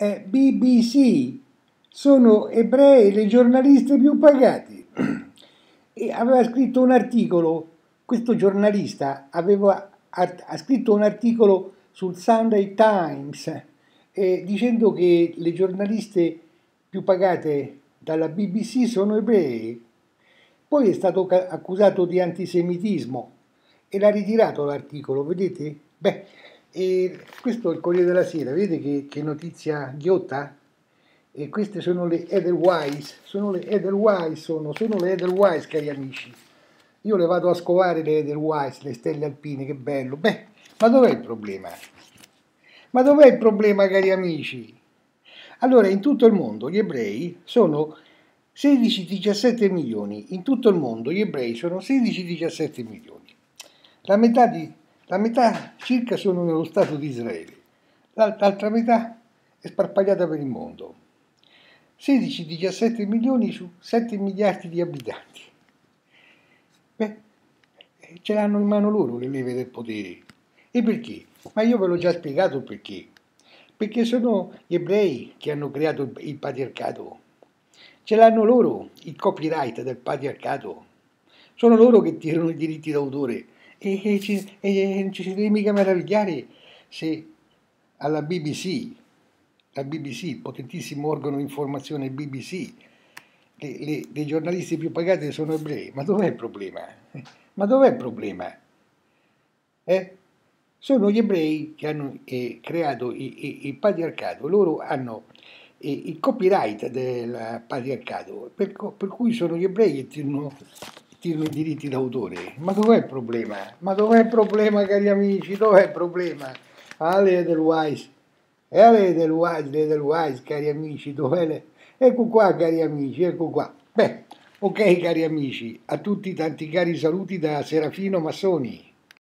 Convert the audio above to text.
eh, BBC, sono ebrei le giornaliste più pagati. E aveva scritto un articolo, questo giornalista aveva, ha, ha scritto un articolo sul Sunday Times eh, dicendo che le giornaliste più pagate dalla BBC sono ebrei. Poi è stato accusato di antisemitismo e l'ha ritirato l'articolo, vedete? Beh, questo è il Corriere della Sera, vedete che, che notizia ghiotta? E queste sono le Edelweiss, sono le Edelweiss, sono, sono le Edelweiss, cari amici. Io le vado a scovare le Edelweiss, le stelle alpine, che bello. Beh, ma dov'è il problema? Ma dov'è il problema, cari amici? Allora, in tutto il mondo gli ebrei sono 16-17 milioni. In tutto il mondo gli ebrei sono 16-17 milioni. La metà, di, la metà circa sono nello Stato di Israele, l'altra metà è sparpagliata per il mondo. 16-17 milioni su 7 miliardi di abitanti. Beh, ce l'hanno in mano loro le leve del potere. E perché? Ma io ve l'ho già spiegato perché. Perché sono gli ebrei che hanno creato il patriarcato. Ce l'hanno loro il copyright del patriarcato. Sono loro che tirano i diritti d'autore. E, e, e non ci si deve mica meravigliare se alla BBC, la BBC, potentissimo organo di informazione BBC, le, le, le giornalisti più pagate sono ebrei. Ma dov'è il problema? Ma dov'è il problema? Eh? sono gli ebrei che hanno eh, creato il, patriarcato, loro hanno eh, il copyright del patriarcato, per, per, cui sono gli ebrei che tirano, tirano i diritti d'autore. Ma dov'è il problema? Ma dov'è il problema, cari amici? Dov'è il problema? Ale Edelweiss, Ale Edelweiss, Edelweiss, cari amici, dov'è le... Ecco qua, cari amici, ecco qua. Beh, ok, cari amici, a tutti tanti cari saluti da Serafino Massoni.